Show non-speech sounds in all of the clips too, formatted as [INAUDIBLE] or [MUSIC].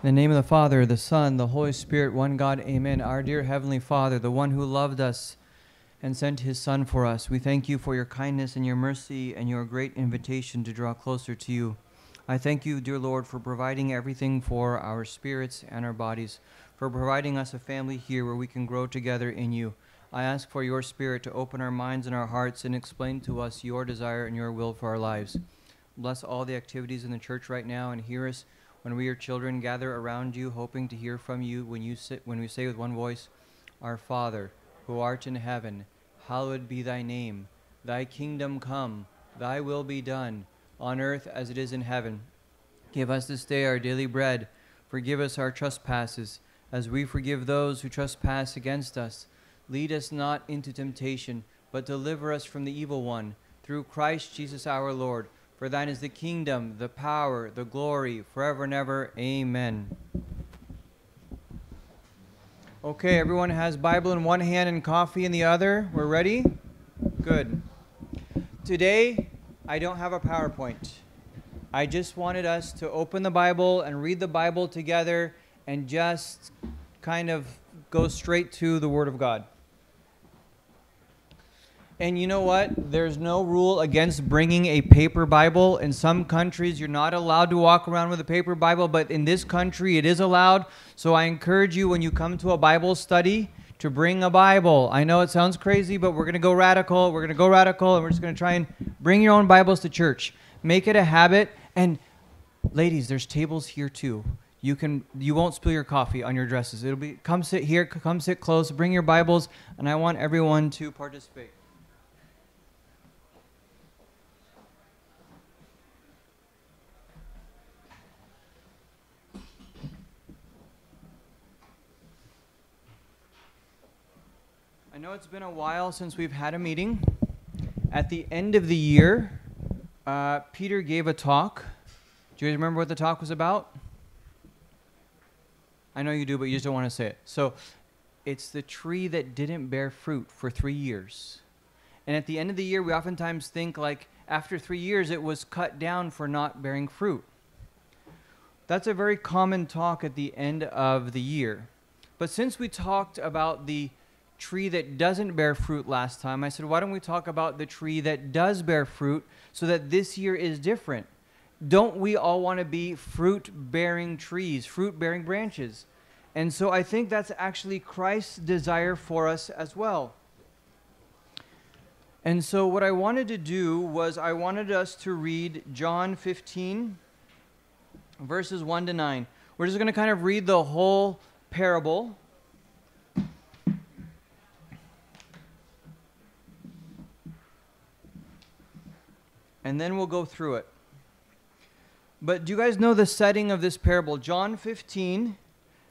In the name of the Father, the Son, the Holy Spirit, one God, amen. Our dear Heavenly Father, the one who loved us and sent his Son for us, we thank you for your kindness and your mercy and your great invitation to draw closer to you. I thank you, dear Lord, for providing everything for our spirits and our bodies, for providing us a family here where we can grow together in you. I ask for your Spirit to open our minds and our hearts and explain to us your desire and your will for our lives. Bless all the activities in the church right now and hear us when we, your children, gather around you, hoping to hear from you when, you sit, when we say with one voice, Our Father, who art in heaven, hallowed be thy name. Thy kingdom come, thy will be done, on earth as it is in heaven. Give us this day our daily bread. Forgive us our trespasses, as we forgive those who trespass against us. Lead us not into temptation, but deliver us from the evil one. Through Christ Jesus our Lord. For thine is the kingdom, the power, the glory, forever and ever. Amen. Okay, everyone has Bible in one hand and coffee in the other. We're ready? Good. Today, I don't have a PowerPoint. I just wanted us to open the Bible and read the Bible together and just kind of go straight to the Word of God. And you know what? There's no rule against bringing a paper Bible. In some countries, you're not allowed to walk around with a paper Bible, but in this country, it is allowed. So I encourage you when you come to a Bible study to bring a Bible. I know it sounds crazy, but we're going to go radical. We're going to go radical, and we're just going to try and bring your own Bibles to church. Make it a habit. And ladies, there's tables here too. You can you won't spill your coffee on your dresses. It'll be come sit here, come sit close, bring your Bibles, and I want everyone to participate. I know it's been a while since we've had a meeting. At the end of the year, uh, Peter gave a talk. Do you guys remember what the talk was about? I know you do, but you just don't want to say it. So, it's the tree that didn't bear fruit for three years. And at the end of the year, we oftentimes think like after three years, it was cut down for not bearing fruit. That's a very common talk at the end of the year. But since we talked about the tree that doesn't bear fruit last time, I said, why don't we talk about the tree that does bear fruit so that this year is different? Don't we all want to be fruit bearing trees, fruit bearing branches? And so I think that's actually Christ's desire for us as well. And so what I wanted to do was I wanted us to read John 15, verses 1 to 9. We're just going to kind of read the whole parable and then we'll go through it. But do you guys know the setting of this parable? John 15,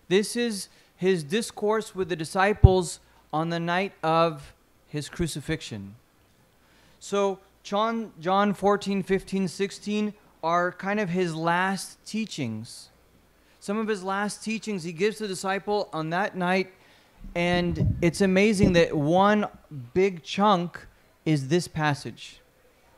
this is his discourse with the disciples on the night of his crucifixion. So, John, John 14, 15, 16 are kind of his last teachings. Some of his last teachings he gives to the disciple on that night, and it's amazing that one big chunk is this passage.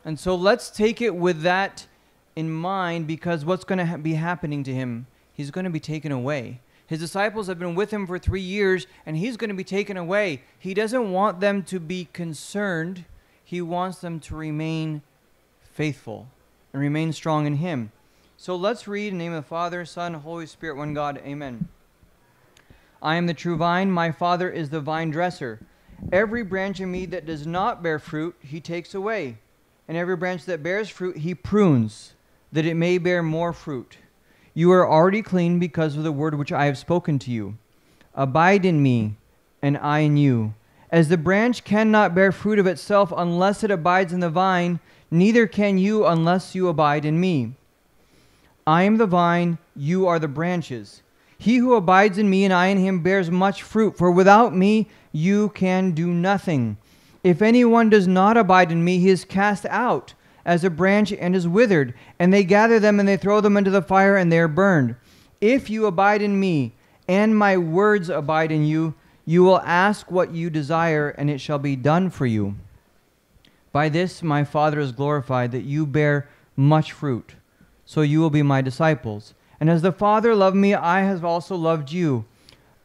And so let's take it with that in mind because what's going to ha- be happening to him? He's going to be taken away. His disciples have been with him for three years, and he's going to be taken away. He doesn't want them to be concerned, he wants them to remain faithful and remain strong in him. So let's read in the name of the Father, Son, Holy Spirit, one God. Amen. I am the true vine, my Father is the vine dresser. Every branch in me that does not bear fruit, he takes away and every branch that bears fruit he prunes, that it may bear more fruit. You are already clean because of the word which I have spoken to you. Abide in me, and I in you. As the branch cannot bear fruit of itself unless it abides in the vine, neither can you unless you abide in me. I am the vine, you are the branches. He who abides in me and I in him bears much fruit, for without me you can do nothing. If anyone does not abide in me, he is cast out as a branch and is withered, and they gather them and they throw them into the fire and they are burned. If you abide in me, and my words abide in you, you will ask what you desire, and it shall be done for you. By this my Father is glorified, that you bear much fruit, so you will be my disciples. And as the Father loved me, I have also loved you.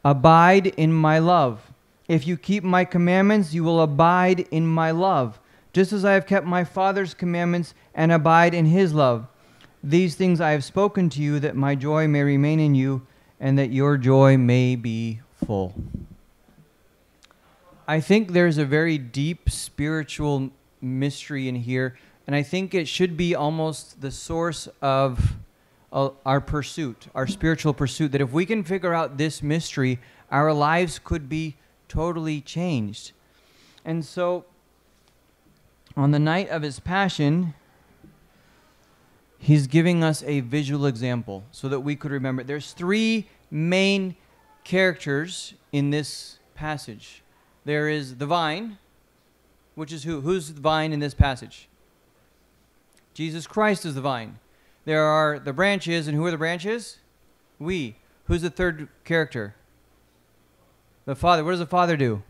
Abide in my love. If you keep my commandments, you will abide in my love, just as I have kept my Father's commandments and abide in his love. These things I have spoken to you, that my joy may remain in you, and that your joy may be full. I think there's a very deep spiritual mystery in here, and I think it should be almost the source of uh, our pursuit, our spiritual pursuit. That if we can figure out this mystery, our lives could be totally changed. And so, on the night of his passion, he's giving us a visual example so that we could remember. There's three main characters in this passage. There is the vine, which is who? Who's the vine in this passage? Jesus Christ is the vine. There are the branches, and who are the branches? We. Who's the third character? The Father. What does the Father do?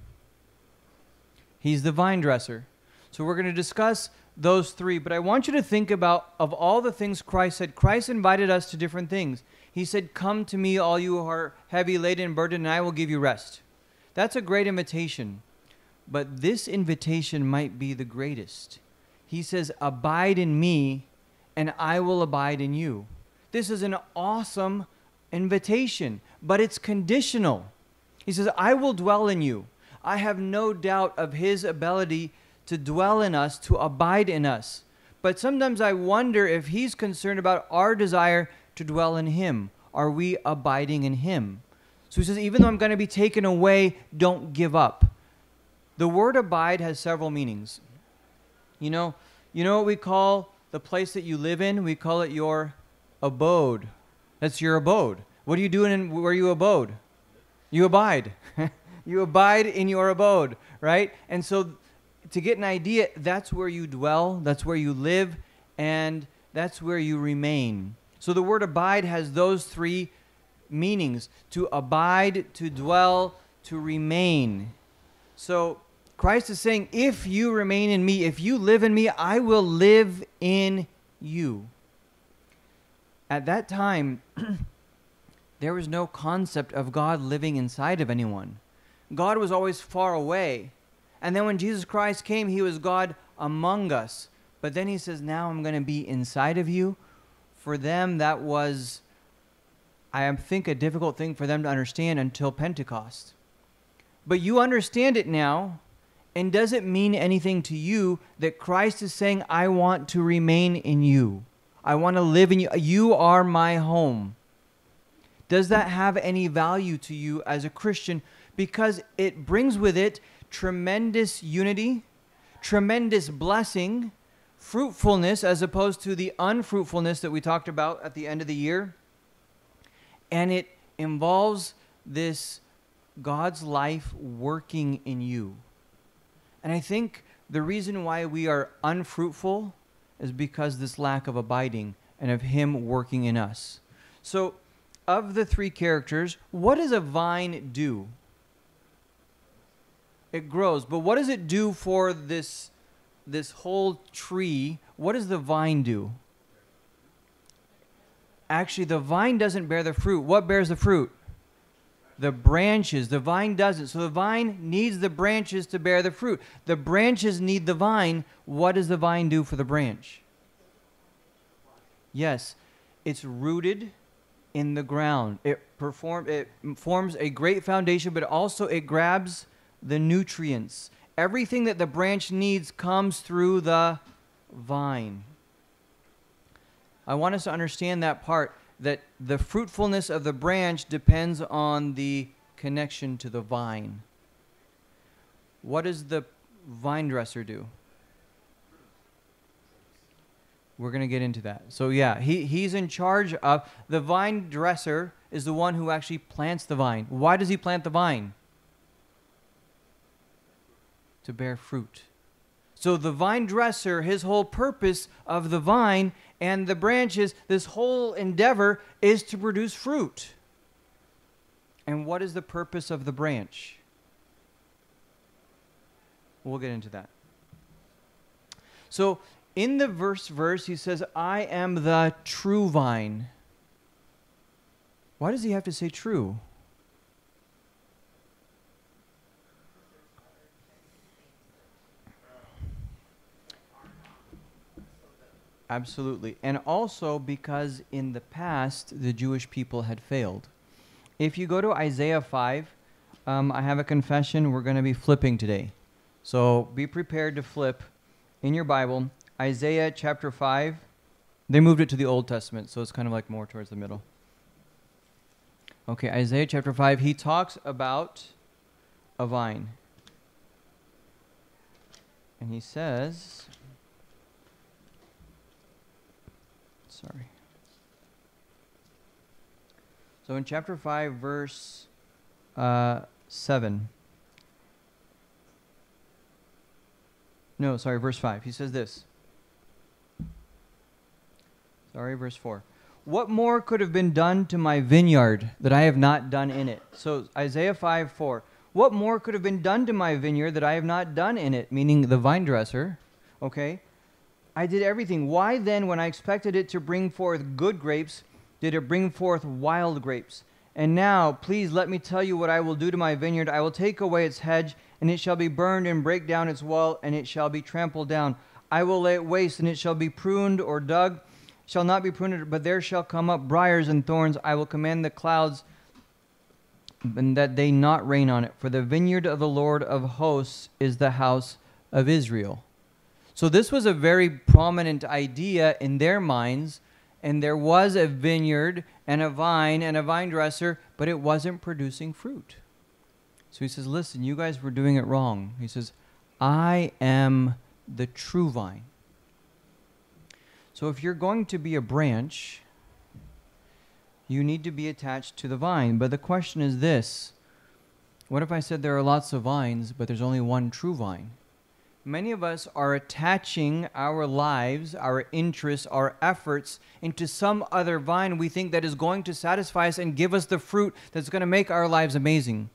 He's the vine dresser. So we're going to discuss those three, but I want you to think about of all the things Christ said, Christ invited us to different things. He said, Come to me, all you who are heavy laden and burdened, and I will give you rest. That's a great invitation. But this invitation might be the greatest. He says, Abide in me, and I will abide in you. This is an awesome invitation, but it's conditional. He says, I will dwell in you. I have no doubt of his ability to dwell in us, to abide in us. But sometimes I wonder if he's concerned about our desire to dwell in him. Are we abiding in him? So he says, even though I'm going to be taken away, don't give up. The word abide has several meanings. You know, you know what we call the place that you live in? We call it your abode. That's your abode. What are you doing in where you abode? You abide. [LAUGHS] you abide in your abode, right? And so to get an idea, that's where you dwell, that's where you live, and that's where you remain. So the word abide has those three meanings to abide, to dwell, to remain. So Christ is saying, if you remain in me, if you live in me, I will live in you. At that time, [CLEARS THROAT] there was no concept of God living inside of anyone. God was always far away. And then when Jesus Christ came, he was God among us. But then he says, Now I'm going to be inside of you. For them, that was, I think, a difficult thing for them to understand until Pentecost. But you understand it now. And does it mean anything to you that Christ is saying, I want to remain in you? I want to live in you. You are my home. Does that have any value to you as a Christian? Because it brings with it tremendous unity, tremendous blessing, fruitfulness as opposed to the unfruitfulness that we talked about at the end of the year. And it involves this God's life working in you. And I think the reason why we are unfruitful is because this lack of abiding and of Him working in us. So, of the three characters, what does a vine do? it grows. But what does it do for this this whole tree? What does the vine do? Actually, the vine doesn't bear the fruit. What bears the fruit? The branches. The vine doesn't. So the vine needs the branches to bear the fruit. The branches need the vine. What does the vine do for the branch? Yes, it's rooted in the ground. It perform it forms a great foundation, but also it grabs the nutrients. Everything that the branch needs comes through the vine. I want us to understand that part that the fruitfulness of the branch depends on the connection to the vine. What does the vine dresser do? We're going to get into that. So, yeah, he, he's in charge of the vine dresser, is the one who actually plants the vine. Why does he plant the vine? to bear fruit. So the vine dresser, his whole purpose of the vine and the branches, this whole endeavor is to produce fruit. And what is the purpose of the branch? We'll get into that. So in the verse verse he says, "I am the true vine." Why does he have to say true? Absolutely. And also because in the past, the Jewish people had failed. If you go to Isaiah 5, um, I have a confession we're going to be flipping today. So be prepared to flip in your Bible, Isaiah chapter 5. They moved it to the Old Testament, so it's kind of like more towards the middle. Okay, Isaiah chapter 5, he talks about a vine. And he says, sorry. So in chapter 5, verse uh, 7. No, sorry, verse 5. He says this. Sorry, verse 4. What more could have been done to my vineyard that I have not done in it? So Isaiah 5 4. What more could have been done to my vineyard that I have not done in it? Meaning the vine dresser. Okay? I did everything. Why then, when I expected it to bring forth good grapes, did it bring forth wild grapes? And now, please let me tell you what I will do to my vineyard. I will take away its hedge, and it shall be burned, and break down its wall, and it shall be trampled down. I will lay it waste, and it shall be pruned or dug, shall not be pruned, but there shall come up briars and thorns. I will command the clouds, and that they not rain on it. For the vineyard of the Lord of hosts is the house of Israel. So this was a very prominent idea in their minds and there was a vineyard and a vine and a vine dresser, but it wasn't producing fruit. So he says, Listen, you guys were doing it wrong. He says, I am the true vine. So if you're going to be a branch, you need to be attached to the vine. But the question is this What if I said there are lots of vines, but there's only one true vine? Many of us are attaching our lives, our interests, our efforts into some other vine we think that is going to satisfy us and give us the fruit that's going to make our lives amazing.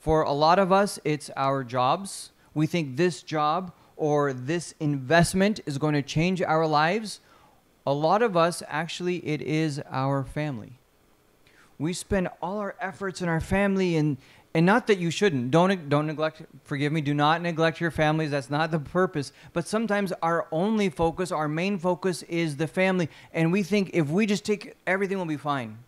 For a lot of us, it's our jobs. We think this job or this investment is going to change our lives. A lot of us, actually, it is our family. We spend all our efforts in our family and and not that you shouldn't. Don't don't neglect forgive me do not neglect your families. That's not the purpose. But sometimes our only focus our main focus is the family and we think if we just take everything will be fine.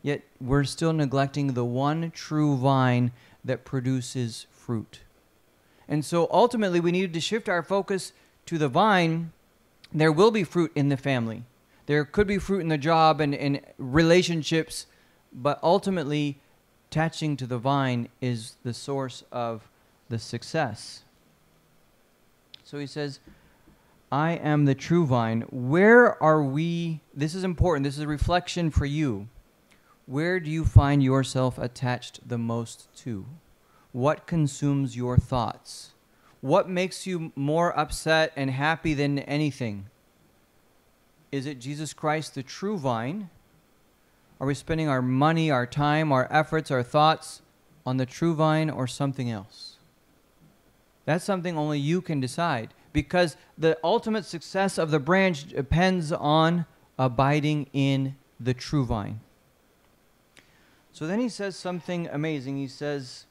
Yet we're still neglecting the one true vine that produces fruit. And so ultimately we needed to shift our focus to the vine there will be fruit in the family there could be fruit in the job and in relationships but ultimately attaching to the vine is the source of the success. So he says, I am the true vine. Where are we? This is important. This is a reflection for you. Where do you find yourself attached the most to? What consumes your thoughts? What makes you more upset and happy than anything? Is it Jesus Christ, the true vine? Are we spending our money, our time, our efforts, our thoughts on the true vine or something else? That's something only you can decide because the ultimate success of the branch depends on abiding in the true vine. So then he says something amazing. He says,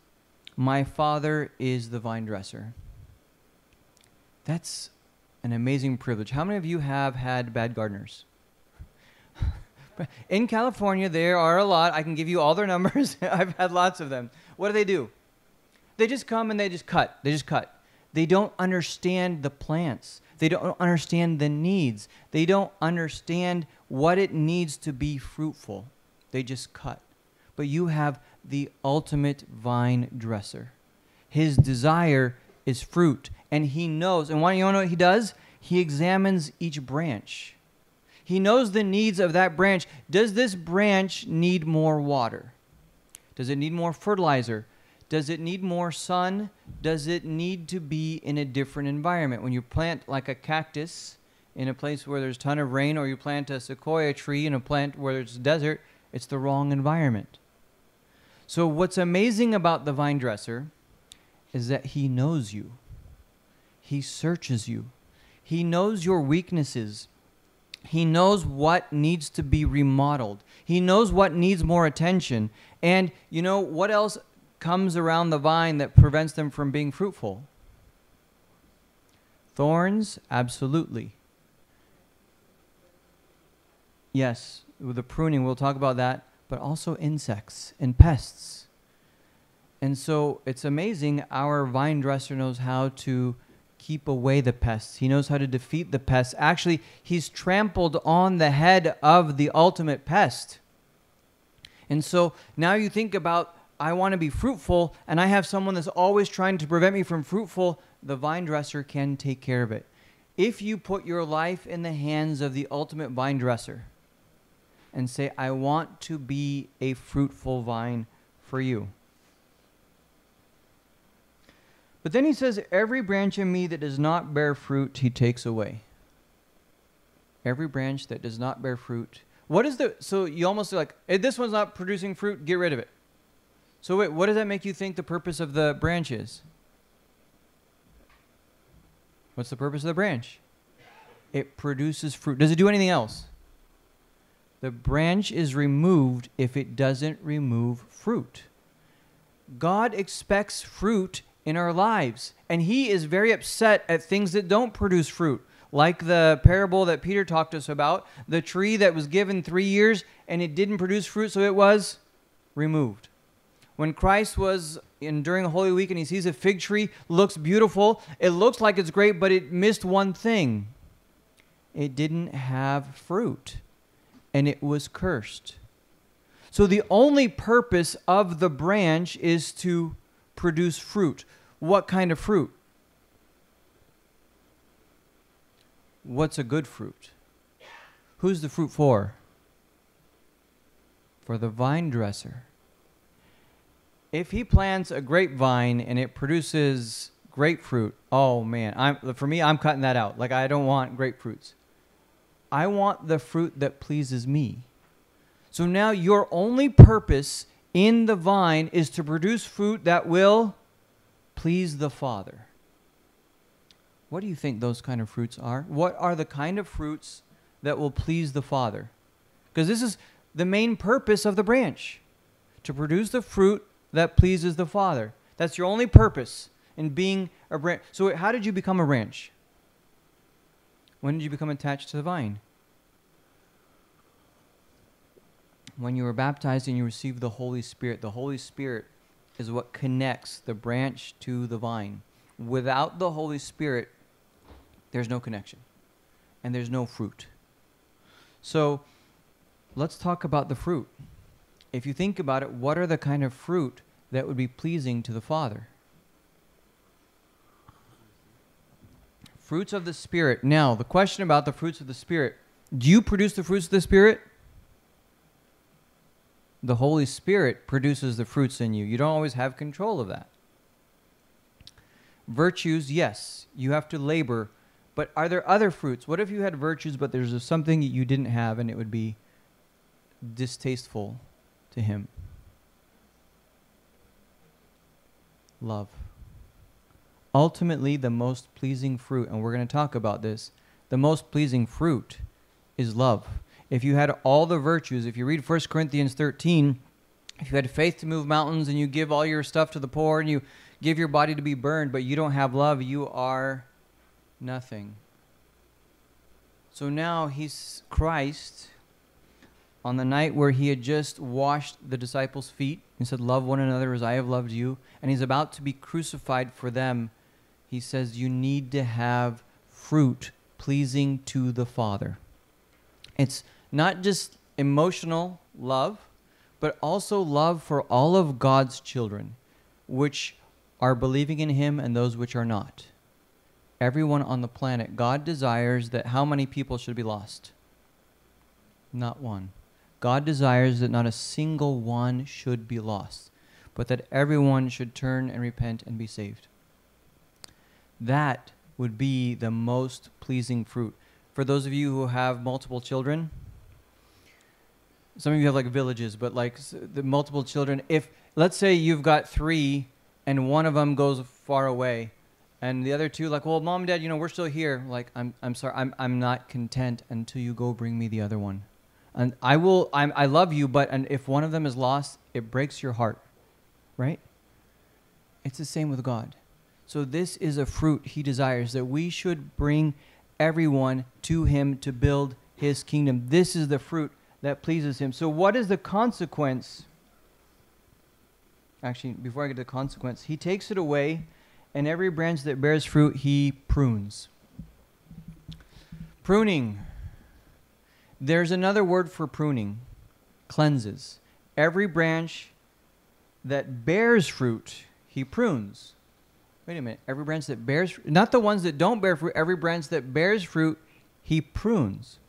My father is the vine dresser. That's an amazing privilege. How many of you have had bad gardeners? [LAUGHS] In California, there are a lot. I can give you all their numbers. [LAUGHS] I've had lots of them. What do they do? They just come and they just cut. They just cut. They don't understand the plants. They don't understand the needs. They don't understand what it needs to be fruitful. They just cut. But you have the ultimate vine dresser. His desire is fruit, and he knows. And why you know what he does? He examines each branch he knows the needs of that branch. Does this branch need more water? Does it need more fertilizer? Does it need more sun? Does it need to be in a different environment? When you plant like a cactus in a place where there's a ton of rain, or you plant a sequoia tree in a plant where there's desert, it's the wrong environment. So, what's amazing about the vine dresser is that he knows you, he searches you, he knows your weaknesses, He knows what needs to be remodeled. He knows what needs more attention. And you know what else comes around the vine that prevents them from being fruitful? Thorns, absolutely. Yes, with the pruning, we'll talk about that, but also insects and pests. And so it's amazing our vine dresser knows how to keep away the pests. He knows how to defeat the pests. Actually, he's trampled on the head of the ultimate pest. And so now you think about I want to be fruitful and I have someone that's always trying to prevent me from fruitful, the vine dresser can take care of it. If you put your life in the hands of the ultimate vine dresser and say, I want to be a fruitful vine for you. But then he says, Every branch in me that does not bear fruit, he takes away. Every branch that does not bear fruit. What is the, so you almost like, hey, this one's not producing fruit, get rid of it. So wait, what does that make you think the purpose of the branch is? What's the purpose of the branch? It produces fruit. Does it do anything else? The branch is removed if it doesn't remove fruit. God expects fruit in our lives, and He is very upset at things that don't produce fruit. Like the parable that Peter talked to us about, the tree that was given three years and it didn't produce fruit, so it was removed. When Christ was in during Holy Week and he sees a fig tree, looks beautiful, it looks like it's great, but it missed one thing. It didn't have fruit and it was cursed. So the only purpose of the branch is to produce fruit. What kind of fruit? What's a good fruit? Who's the fruit for? For the vine dresser. If he plants a grapevine and it produces grapefruit, oh man, I'm for me I'm cutting that out. Like I don't want grapefruits. I want the fruit that pleases me. So now your only purpose in the vine is to produce fruit that will please the Father. What do you think those kind of fruits are? What are the kind of fruits that will please the Father? Because this is the main purpose of the branch to produce the fruit that pleases the Father. That's your only purpose in being a branch. So, how did you become a branch? When did you become attached to the vine? When you were baptized and you received the Holy Spirit. The Holy Spirit is what connects the branch to the vine. Without the Holy Spirit, there's no connection and there's no fruit. So, let's talk about the fruit. If you think about it, what are the kind of fruit that would be pleasing to the Father? Fruits of the Spirit. Now, the question about the fruits of the Spirit do you produce the fruits of the Spirit? The Holy Spirit produces the fruits in you. You don't always have control of that. Virtues, yes, you have to labor, but are there other fruits? What if you had virtues, but there's something you didn't have and it would be distasteful to Him? Love ultimately the most pleasing fruit, and we're going to talk about this, the most pleasing fruit is love. If you had all the virtues, if you read 1 Corinthians 13, if you had faith to move mountains and you give all your stuff to the poor and you give your body to be burned, but you don't have love, you are nothing. So now he's Christ on the night where he had just washed the disciples' feet and said, Love one another as I have loved you. And he's about to be crucified for them he says you need to have fruit pleasing to the Father. It's not just emotional love, but also love for all of God's children, which are believing in Him and those which are not. Everyone on the planet, God desires that how many people should be lost? Not one. God desires that not a single one should be lost, but that everyone should turn and repent and be saved that would be the most pleasing fruit. For those of you who have multiple children, some of you have like villages, but like the multiple children, if let's say you've got three and one of them goes far away, And the other two, like, well, mom and dad, you know, we're still here. Like, I'm, I'm sorry, I'm, I'm not content until you go bring me the other one. And I will, I'm, I love you, but and if one of them is lost, it breaks your heart, right? It's the same with God. So this is a fruit he desires that we should bring everyone to him to build his kingdom. This is the fruit that pleases him. So what is the consequence? Actually, before I get to the consequence, he takes it away and every branch that bears fruit he prunes. Pruning. There's another word for pruning cleanses. Every branch that bears fruit he prunes. Wait a minute. Every branch that bears fruit, not the ones that don't bear fruit, every branch that bears fruit he prunes.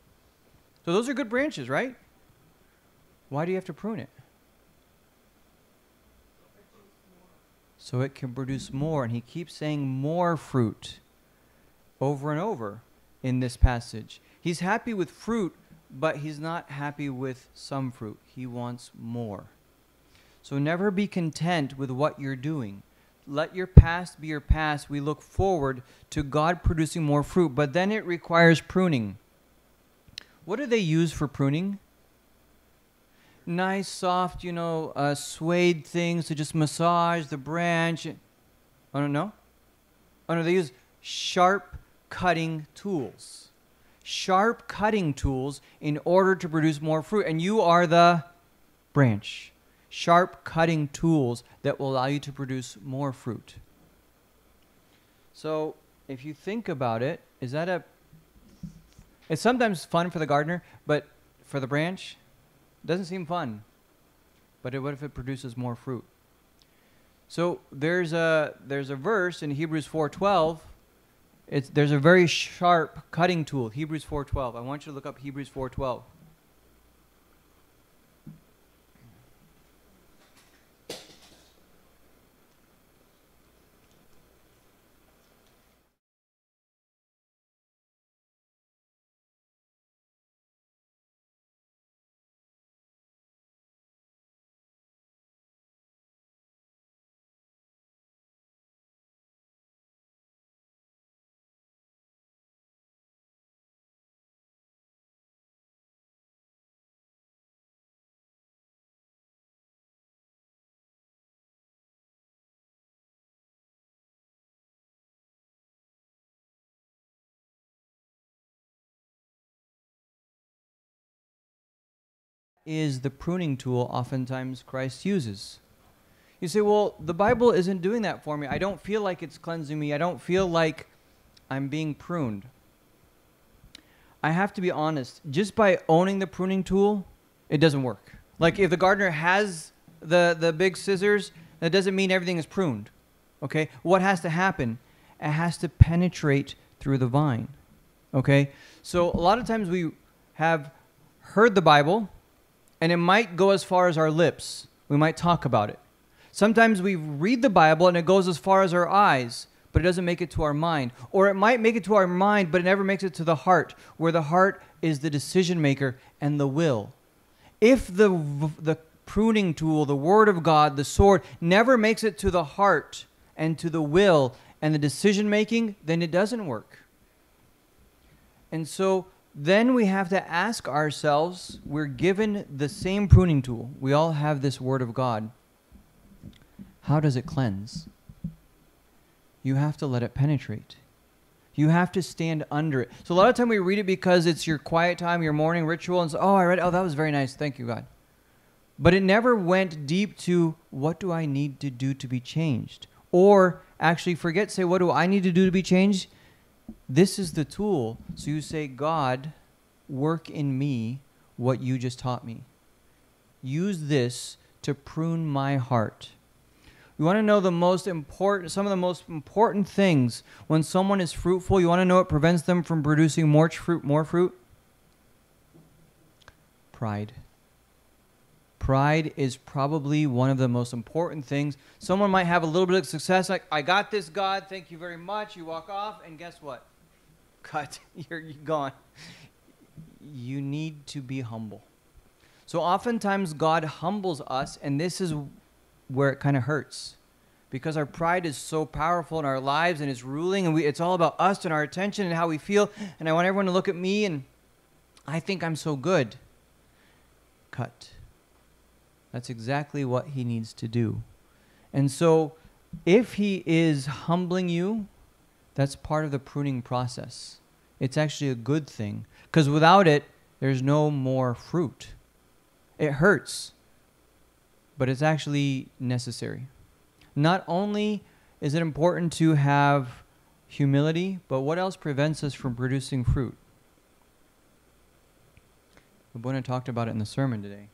So those are good branches, right? Why do you have to prune it? so it can produce more. And he keeps saying more fruit over and over in this passage. He's happy with fruit, but he's not happy with some fruit. He wants more. So never be content with what you're doing. Let your past be your past. We look forward to God producing more fruit, but then it requires pruning. What do they use for pruning? Nice, soft, you know, uh, suede things to just massage the branch. Oh, no, no? Oh, no, they use sharp cutting tools. Sharp cutting tools in order to produce more fruit. And you are the branch. Sharp cutting tools that will allow you to produce more fruit. So, if you think about it, is that a. It's sometimes fun for the gardener, but for the branch, doesn't seem fun. But what if it produces more fruit? So there's a there's a verse in Hebrews 4:12. It's there's a very sharp cutting tool. Hebrews 4:12. I want you to look up Hebrews 4:12. Is the pruning tool oftentimes Christ uses. You say, well, the Bible isn't doing that for me. I don't feel like it's cleansing me. I don't feel like I'm being pruned. I have to be honest, just by owning the pruning tool, it doesn't work. Like if the gardener has the, the big scissors, that doesn't mean everything is pruned. Okay? What has to happen? It has to penetrate through the vine. Okay? So a lot of times we have heard the Bible, and it might go as far as our lips. We might talk about it. Sometimes we read the Bible and it goes as far as our eyes, but it doesn't make it to our mind. Or it might make it to our mind, but it never makes it to the heart, where the heart is the decision maker and the will. If the, the pruning tool, the Word of God, the sword, never makes it to the heart and to the will and the decision making, then it doesn't work. And so then we have to ask ourselves we're given the same pruning tool. We all have this Word of God. How does it cleanse? You have to let it penetrate. You have to stand under it. So a lot of time we read it because it's your quiet time, your morning ritual, and say, oh, I read, oh, that was very nice. Thank you, God. But it never went deep to what do I need to do to be changed? Or actually forget, say, what do I need to do to be changed? This is the tool. So you say, God, work in me what you just taught me. Use this to prune my heart. You want to know the most important, some of the most important things when someone is fruitful. You want to know what prevents them from producing more fruit, more fruit. Pride. Pride is probably one of the most important things. Someone might have a little bit of success, like, I got this, God, thank you very much. You walk off, and guess what? [LAUGHS] Cut. [LAUGHS] You're, you're gone. You need to be humble. So oftentimes, God humbles us, and this is where it kind of hurts. because our pride is so powerful in our lives and it's ruling and we, it's all about us and our attention and how we feel and i want everyone to look at me and i think i'm so good cut that's exactly what he needs to do and so if he is humbling you that's part of the pruning process it's actually a good thing because without it there's no more fruit it hurts but it's actually necessary not only is it important to have humility, but what else prevents us from producing fruit? Abuna talked about it in the sermon today.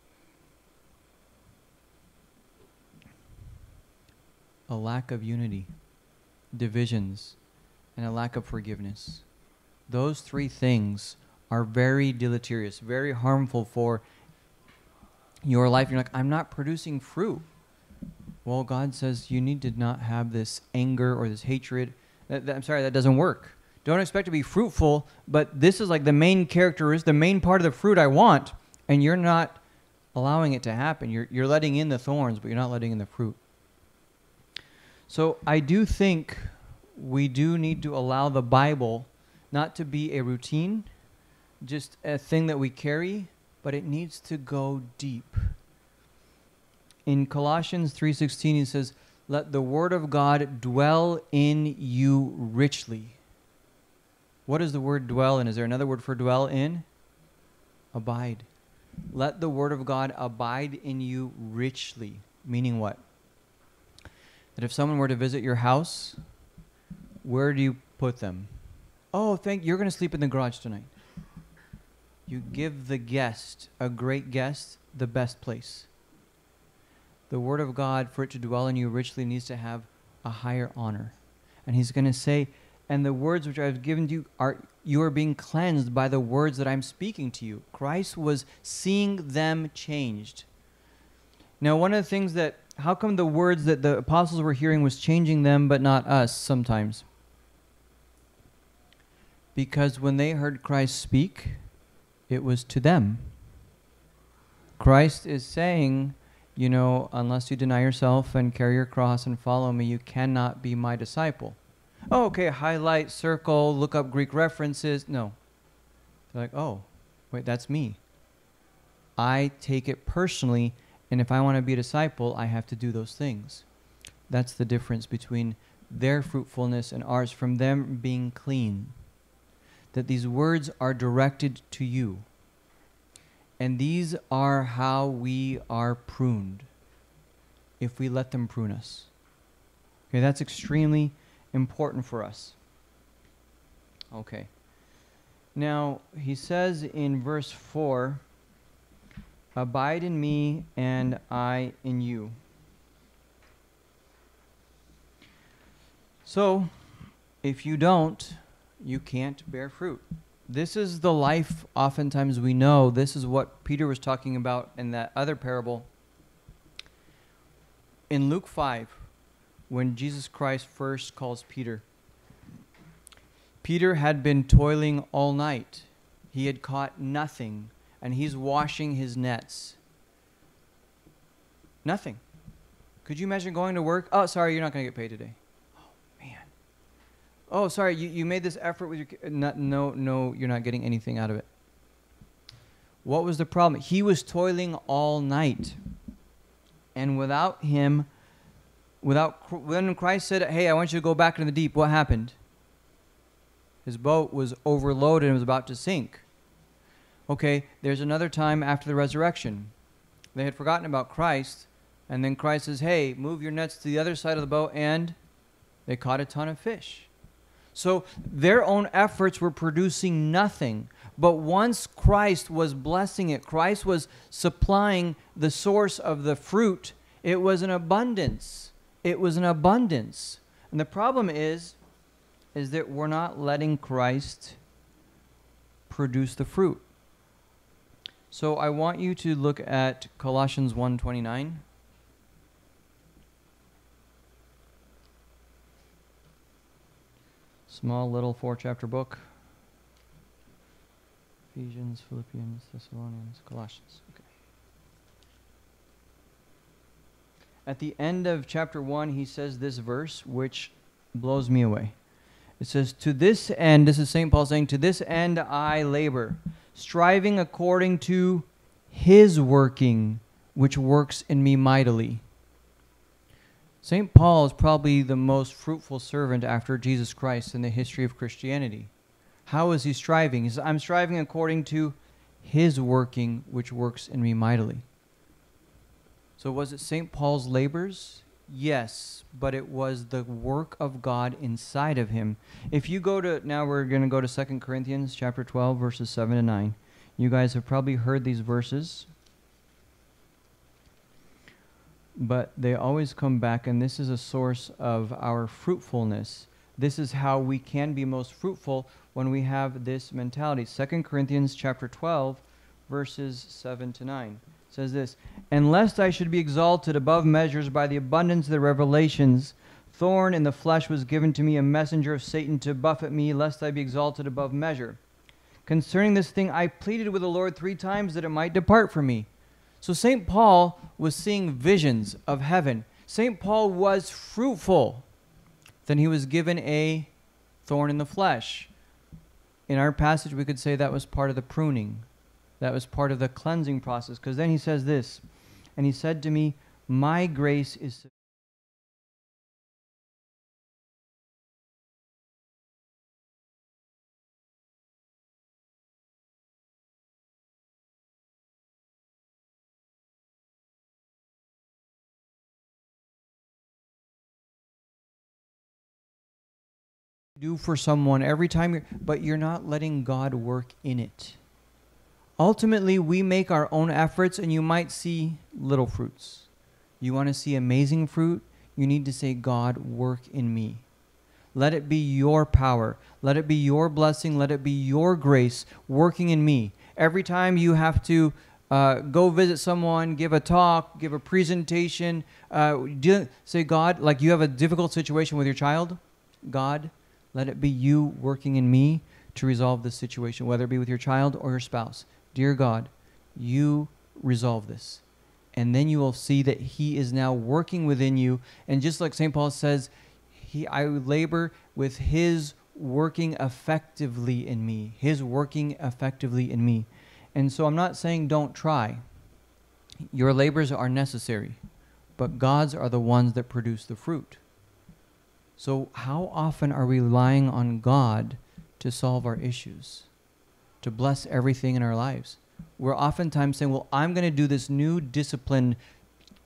A lack of unity, divisions, and a lack of forgiveness. Those three things are very deleterious, very harmful for your life. You're like, I'm not producing fruit. Well, God says you need to not have this anger or this hatred. That, that, I'm sorry, that doesn't work. Don't expect to be fruitful, but this is like the main characteristic, the main part of the fruit I want, and you're not allowing it to happen. You're, you're letting in the thorns, but you're not letting in the fruit. So I do think we do need to allow the Bible not to be a routine, just a thing that we carry, but it needs to go deep in Colossians 3:16 he says, "Let the word of God dwell in you richly." What is the word dwell in? Is there another word for dwell in? Abide. Let the word of God abide in you richly. Meaning what? That if someone were to visit your house, where do you put them? Oh, thank you're going to sleep in the garage tonight. You give the guest, a great guest, the best place the Word of God, for it to dwell in you richly, needs to have a higher honor. And he's going to say, and the words which I've given to you are you are being cleansed by the words that I'm speaking to you. Christ was seeing them changed. Now, one of the things that how come the words that the apostles were hearing was changing them but not us sometimes? Because when they heard Christ speak, it was to them. Christ is saying, you know, unless you deny yourself and carry your cross and follow me, you cannot be my disciple. Oh, okay, highlight, circle, look up Greek references. No. They're like, oh, wait, that's me. I take it personally, and if I want to be a disciple, I have to do those things. That's the difference between their fruitfulness and ours, from them being clean. That these words are directed to you. And these are how we are pruned if we let them prune us. Okay, that's extremely important for us. Okay. Now, he says in verse 4 Abide in me, and I in you. So, if you don't, you can't bear fruit this is the life oftentimes we know. This is what Peter was talking about in that other parable. In Luke 5, when Jesus Christ first calls Peter, Peter had been toiling all night. He had caught nothing, and he's washing his nets. Nothing. Could you imagine going to work? Oh, sorry, you're not going to get paid today. Oh, man. Oh, sorry, you, you made this effort with your not, no no you're not getting anything out of it. What was the problem? He was toiling all night. And without him without when Christ said, "Hey, I want you to go back into the deep," what happened? His boat was overloaded and was about to sink. Okay, there's another time after the resurrection. They had forgotten about Christ, and then Christ says, "Hey, move your nets to the other side of the boat," and they caught a ton of fish. So their own efforts were producing nothing. But once Christ was blessing it, Christ was supplying the source of the fruit, it was an abundance. It was an abundance. And the problem is is that we're not letting Christ produce the fruit. So I want you to look at Colossians 1:29. Small little four chapter book. Ephesians, Philippians, Thessalonians, Colossians. Okay. At the end of chapter 1, he says this verse, which blows me away. It says, To this end, this is St. Paul saying, To this end I labor, striving according to his working, which works in me mightily. St. Paul is probably the most fruitful servant after Jesus Christ in the history of Christianity. How is he striving? He says, I'm striving according to his working, which works in me mightily. So, was it St. Paul's labors? Yes, but it was the work of God inside of him. If you go to, now we're going to go to 2 Corinthians chapter 12, verses 7 to 9. You guys have probably heard these verses, but they always come back, and this is a source of our fruitfulness. This is how we can be most fruitful when we have this mentality. 2 Corinthians chapter 12, verses 7 to 9 says this And lest I should be exalted above measures by the abundance of the revelations, thorn in the flesh was given to me, a messenger of Satan to buffet me, lest I be exalted above measure. Concerning this thing, I pleaded with the Lord three times that it might depart from me. So St. Paul was seeing visions of heaven. St. Paul was fruitful. Then he was given a thorn in the flesh. In our passage, we could say that was part of the pruning. That was part of the cleansing process. Because then he says this, and he said to me, My grace is do for someone every time you're, but you're not letting God work in it. Ultimately, we make our own efforts and you might see little fruits. You want to see amazing fruit? You need to say, God, work in me. Let it be your power. Let it be your blessing. Let it be your grace working in me. Every time you have to uh, go visit someone, give a talk, give a presentation, uh, do, say, God, like you have a difficult situation with your child, God, let it be you working in me to resolve this situation, whether it be with your child or your spouse. Dear God, you resolve this. And then you will see that He is now working within you. And just like St. Paul says, he, I labor with His working effectively in me, His working effectively in me. And so I'm not saying don't try. Your labors are necessary, but God's are the ones that produce the fruit. So, how often are we relying on God to solve our issues, to bless everything in our lives? We're oftentimes saying, Well, I'm going to do this new discipline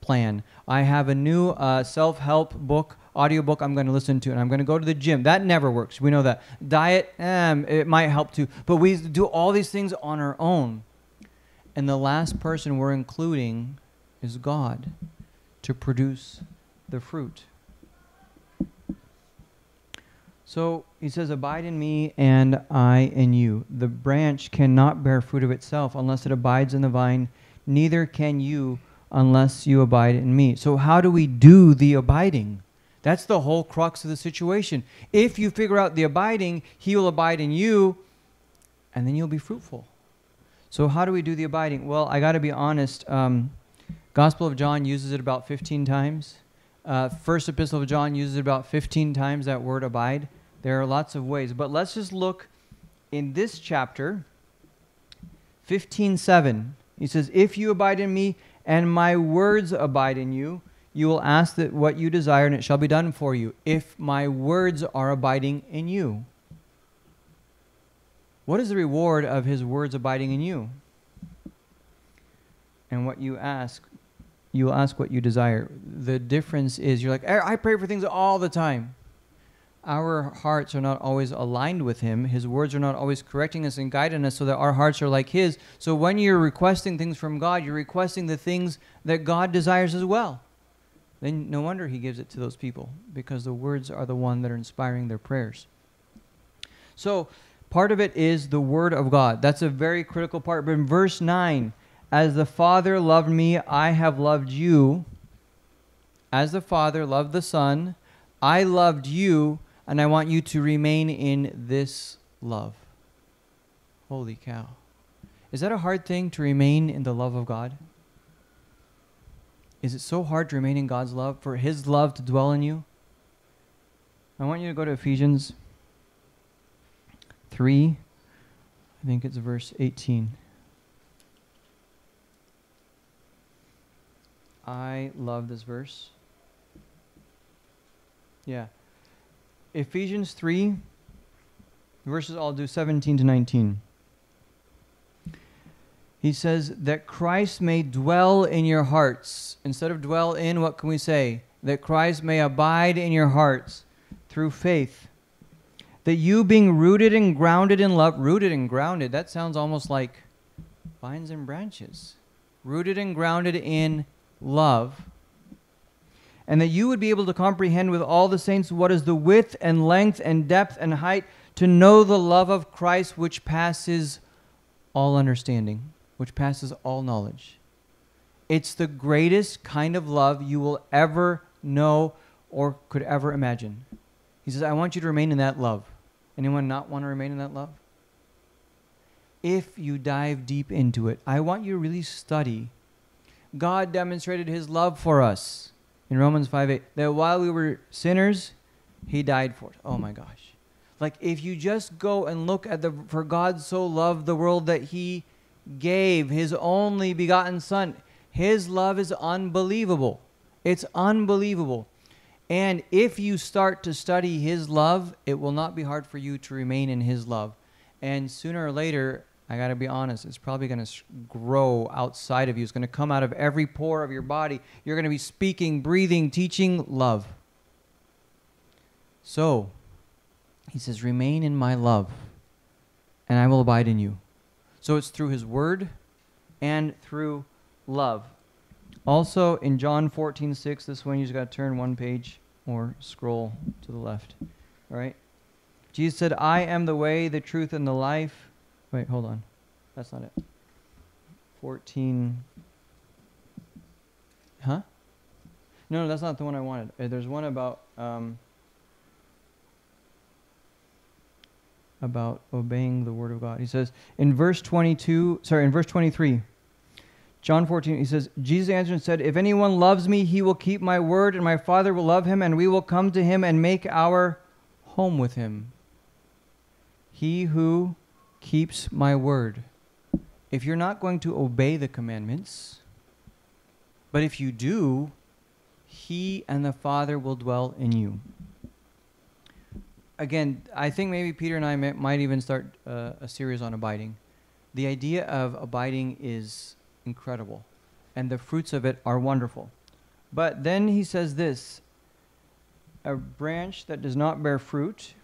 plan. I have a new uh, self help book, audiobook I'm going to listen to, and I'm going to go to the gym. That never works. We know that. Diet, um, it might help too. But we do all these things on our own. And the last person we're including is God to produce the fruit. So he says, Abide in me and I in you. The branch cannot bear fruit of itself unless it abides in the vine, neither can you unless you abide in me. So, how do we do the abiding? That's the whole crux of the situation. If you figure out the abiding, he will abide in you, and then you'll be fruitful. So, how do we do the abiding? Well, I got to be honest. Um, Gospel of John uses it about 15 times. Uh, First Epistle of John uses it about 15 times that word abide. There are lots of ways, but let's just look in this chapter 15:7. He says, "If you abide in me and my words abide in you, you will ask that what you desire and it shall be done for you. If my words are abiding in you." What is the reward of his words abiding in you? And what you ask, you will ask what you desire. The difference is you're like, I pray for things all the time our hearts are not always aligned with Him. His words are not always correcting us and guiding us so that our hearts are like His. So when you're requesting things from God, you're requesting the things that God desires as well. Then no wonder He gives it to those people because the words are the one that are inspiring their prayers. So part of it is the Word of God. That's a very critical part. But in verse 9, as the Father loved me, I have loved you. As the Father loved the Son, I loved you and I want you to remain in this love. Holy cow. Is that a hard thing to remain in the love of God? Is it so hard to remain in God's love, for His love to dwell in you? I want you to go to Ephesians 3. I think it's verse 18. I love this verse. Yeah. Ephesians 3, verses I'll do 17 to 19. He says that Christ may dwell in your hearts. Instead of dwell in, what can we say? That Christ may abide in your hearts through faith. That you being rooted and grounded in love, rooted and grounded, that sounds almost like vines and branches. Rooted and grounded in love. And that you would be able to comprehend with all the saints what is the width and length and depth and height to know the love of Christ which passes all understanding which passes all knowledge. It's the greatest kind of love you will ever know or could ever imagine. He says, I want you to remain in that love. Anyone not want to remain in that love? If you dive deep into it, I want you to really study. God demonstrated his love for us in Romans 5 8, that while we were sinners, he died for us. Oh my gosh. Like if you just go and look at the for God so loved the world that he gave his only begotten Son. His love is unbelievable. It's unbelievable. And if you start to study his love, it will not be hard for you to remain in his love. And sooner or later, I got to be honest, it's probably going to grow outside of you. It's going to come out of every pore of your body. You're going to be speaking, breathing, teaching love. So, he says, Remain in my love, and I will abide in you. So it's through his word and through love. Also in John 14, 6, this one you just got to turn one page or scroll to the left. All right? Jesus said, I am the way, the truth, and the life. Wait, hold on. That's not it. 14. Huh? No, no, that's not the one I wanted. Uh, there's one about. Um, about obeying the word of God. He says in verse 22, sorry, in verse 23, John 14, he says, Jesus answered and said, If anyone loves me, he will keep my word, and my Father will love him, and we will come to him and make our home with him. He who keeps my word. If you're not going to obey the commandments, but if you do, he and the Father will dwell in you again, I think maybe Peter and I may, might even start uh, a series on abiding. The idea of abiding is incredible, and the fruits of it are wonderful. But then he says this a branch that does not bear fruit,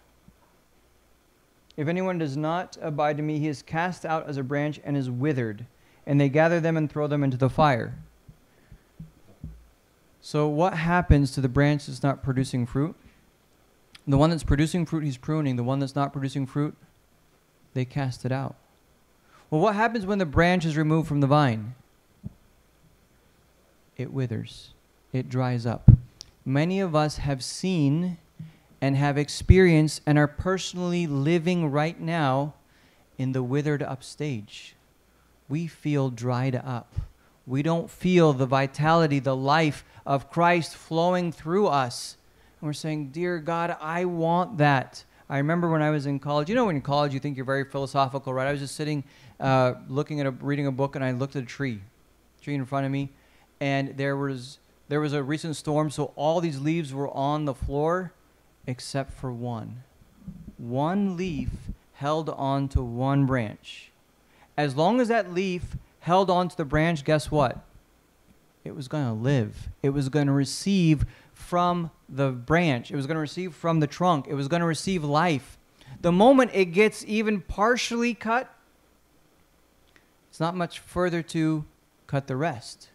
if anyone does not abide in me, he is cast out as a branch and is withered, and they gather them and throw them into the fire. So, what happens to the branch that's not producing fruit? The one that's producing fruit, he's pruning. The one that's not producing fruit, they cast it out. Well, what happens when the branch is removed from the vine? It withers, it dries up. Many of us have seen and have experienced and are personally living right now in the withered up stage. We feel dried up. We don't feel the vitality, the life of Christ flowing through us and we're saying, Dear God, I want that. I remember when I was in college, you know, when in college you think you're very philosophical, right? I was just sitting, uh, looking at a, reading a book, and I looked at a tree, tree in front of me, and there was there was a recent storm, so all these leaves were on the floor, except for one. One leaf held on to one branch. As long as that leaf held on to the branch, guess what? It was going to live. It was going to receive from the branch, it was going to receive from the trunk, it was going to receive life. The moment it gets even partially cut, it's not much further to cut the rest.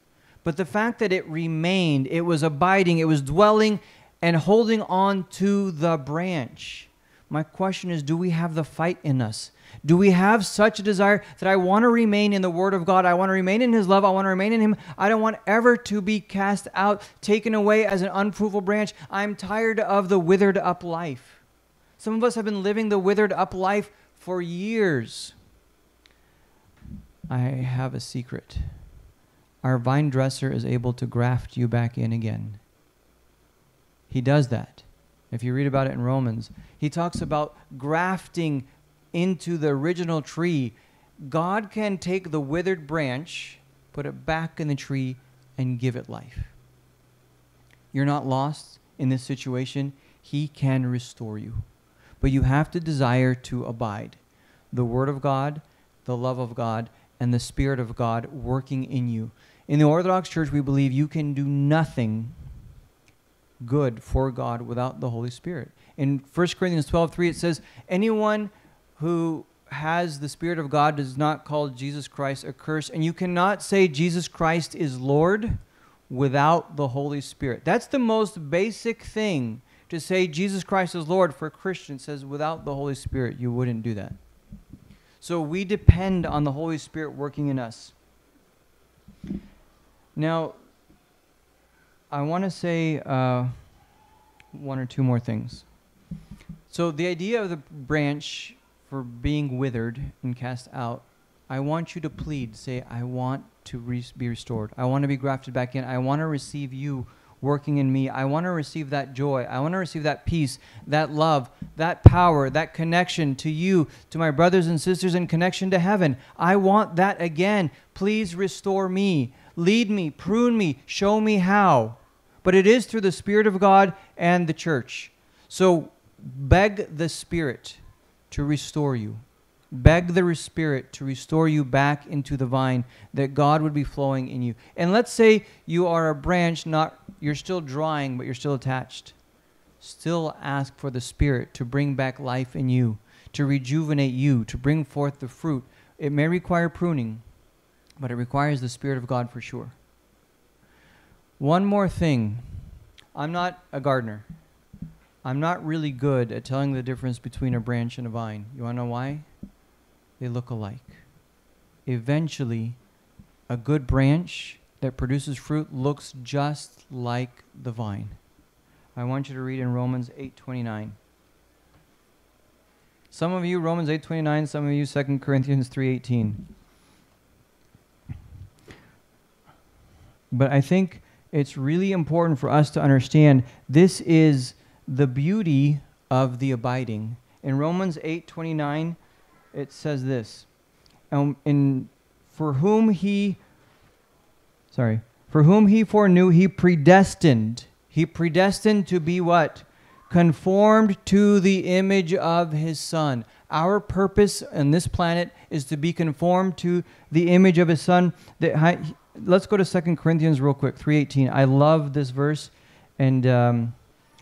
But the fact that it remained, it was abiding, it was dwelling and holding on to the branch. My question is do we have the fight in us? Do we have such a desire that I want to remain in the Word of God? I want to remain in His love. I want to remain in Him. I don't want ever to be cast out, taken away as an unfruitful branch. I'm tired of the withered up life. Some of us have been living the withered up life for years. I have a secret. our vine dresser is able to graft you back in again. He does that. If you read about it in Romans, he talks about grafting into the original tree. God can take the withered branch, put it back in the tree, and give it life. You're not lost in this situation. He can restore you. But you have to desire to abide. The Word of God, the love of God, and the Spirit of God working in you. In the Orthodox Church, we believe you can do nothing good for God without the Holy Spirit. In 1 Corinthians 12:3 it says anyone who has the spirit of God does not call Jesus Christ a curse and you cannot say Jesus Christ is Lord without the Holy Spirit. That's the most basic thing to say Jesus Christ is Lord for a Christian says without the Holy Spirit you wouldn't do that. So we depend on the Holy Spirit working in us. Now, I want to say uh, one or two more things. So, the idea of the branch for being withered and cast out, I want you to plead, say, I want to re- be restored. I want to be grafted back in. I want to receive you working in me. I want to receive that joy. I want to receive that peace, that love, that power, that connection to you, to my brothers and sisters, and connection to heaven. I want that again. Please restore me. Lead me, prune me, show me how but it is through the Spirit of God and the church. So beg the Spirit to restore you. Beg the Spirit to restore you back into the vine that God would be flowing in you. And let's say you are a branch, not you're still drying, but you're still attached. Still ask for the Spirit to bring back life in you, to rejuvenate you, to bring forth the fruit. It may require pruning, but it requires the Spirit of God for sure. One more thing. I'm not a gardener. I'm not really good at telling the difference between a branch and a vine. You want to know why? They look alike. Eventually, a good branch that produces fruit looks just like the vine. I want you to read in Romans 8:29. Some of you Romans 8:29, some of you 2 Corinthians 3:18. But I think it's really important for us to understand this is the beauty of the abiding. In Romans 8:29 it says this. Um, in for whom he sorry, for whom he foreknew he predestined. He predestined to be what? Conformed to the image of his son. Our purpose on this planet is to be conformed to the image of his son that let's go to Second Corinthians real quick, 3.18. I love this verse, and um,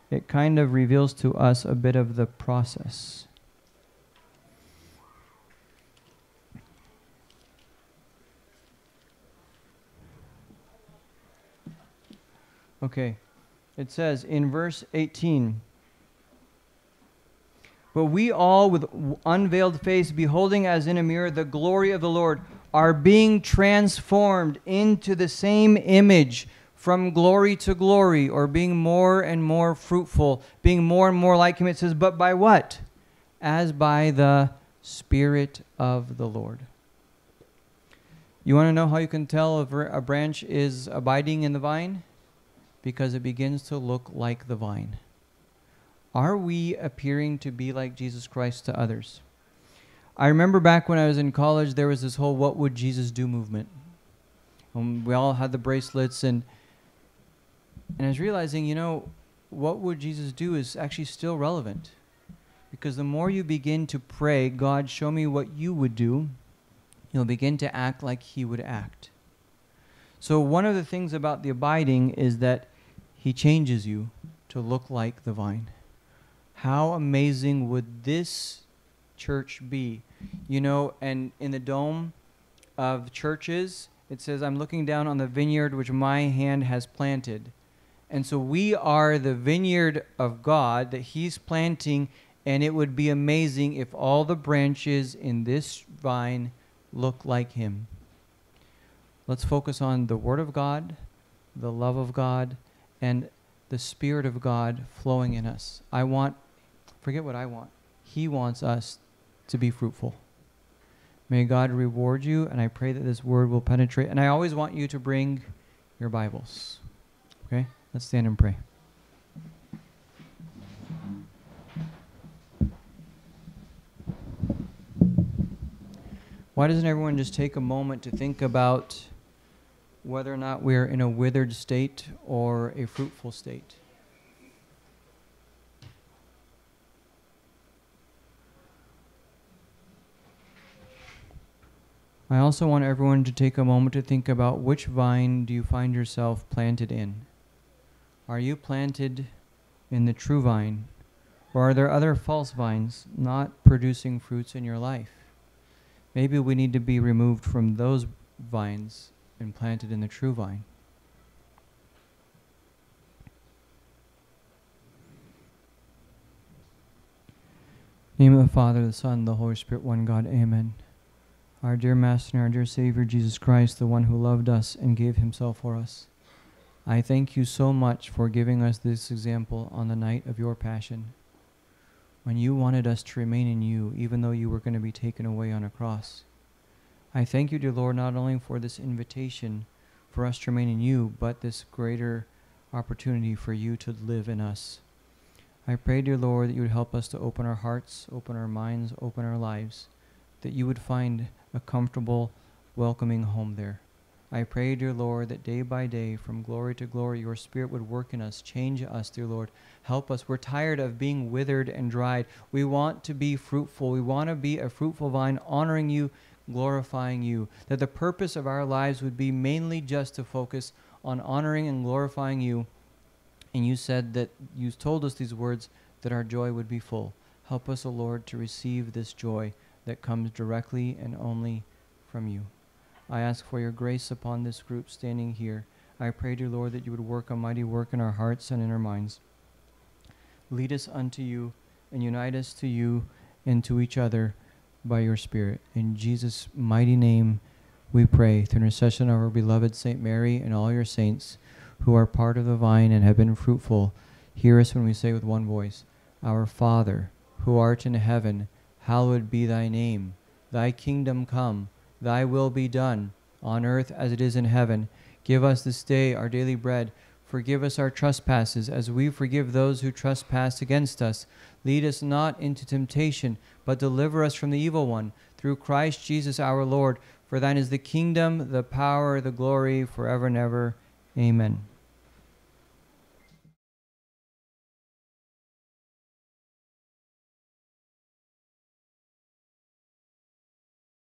it kind of reveals to us a bit of the process. Okay. It says in verse 18, But we all with unveiled face, beholding as in a mirror the glory of the Lord, are being transformed into the same image from glory to glory, or being more and more fruitful, being more and more like Him. It says, but by what? As by the Spirit of the Lord. You want to know how you can tell if a branch is abiding in the vine? Because it begins to look like the vine. Are we appearing to be like Jesus Christ to others? I remember back when I was in college, there was this whole "What would Jesus do?" movement. Um, we all had the bracelets, and and I was realizing, you know, what would Jesus do is actually still relevant, because the more you begin to pray, God, show me what you would do, you'll begin to act like He would act. So one of the things about the abiding is that He changes you to look like the vine. How amazing would this church be? You know, and in the dome of churches, it says, I'm looking down on the vineyard which my hand has planted. And so we are the vineyard of God that He's planting, and it would be amazing if all the branches in this vine look like Him. Let's focus on the Word of God, the love of God, and the Spirit of God flowing in us. I want, forget what I want. He wants us to be fruitful. May God reward you, and I pray that this word will penetrate. And I always want you to bring your Bibles. Okay? Let's stand and pray. Why doesn't everyone just take a moment to think about whether or not we're in a withered state or a fruitful state? I also want everyone to take a moment to think about which vine do you find yourself planted in? Are you planted in the true vine? Or are there other false vines not producing fruits in your life? Maybe we need to be removed from those vines and planted in the true vine. name of the Father, the Son, the Holy Spirit, one God. Amen. Our dear Master and our dear Savior, Jesus Christ, the one who loved us and gave himself for us. I thank you so much for giving us this example on the night of your passion when you wanted us to remain in you, even though you were going to be taken away on a cross. I thank you, dear Lord, not only for this invitation for us to remain in you, but this greater opportunity for you to live in us. I pray, dear Lord, that you would help us to open our hearts, open our minds, open our lives, that you would find a comfortable, welcoming home there. I pray, dear Lord, that day by day, from glory to glory, your Spirit would work in us, change us, dear Lord. Help us. We're tired of being withered and dried. We want to be fruitful. We want to be a fruitful vine, honoring you, glorifying you. That the purpose of our lives would be mainly just to focus on honoring and glorifying you. And you said that you told us these words that our joy would be full. Help us, O Lord, to receive this joy that comes directly and only from you. I ask for your grace upon this group standing here. I pray, dear Lord, that you would work a mighty work in our hearts and in our minds. Lead us unto you and unite us to you and to each other by your Spirit. In Jesus' mighty name we pray, through intercession of our beloved Saint Mary and all your saints who are part of the vine and have been fruitful. Hear us when we say with one voice, Our Father, who art in heaven, hallowed be thy name. Thy kingdom come Thy will be done, on earth as it is in heaven. Give us this day our daily bread. Forgive us our trespasses, as we forgive those who trespass against us. Lead us not into temptation, but deliver us from the evil one. Through Christ Jesus our Lord. For thine is the kingdom, the power, the glory, forever and ever. Amen.